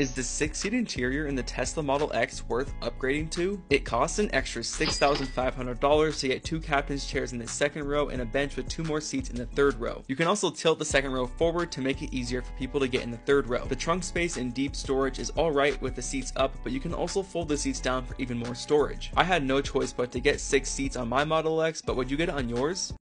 Is the 6-seat interior in the Tesla Model X worth upgrading to? It costs an extra $6,500 to get two captain's chairs in the second row and a bench with two more seats in the third row. You can also tilt the second row forward to make it easier for people to get in the third row. The trunk space and deep storage is alright with the seats up, but you can also fold the seats down for even more storage. I had no choice but to get 6 seats on my Model X, but would you get it on yours?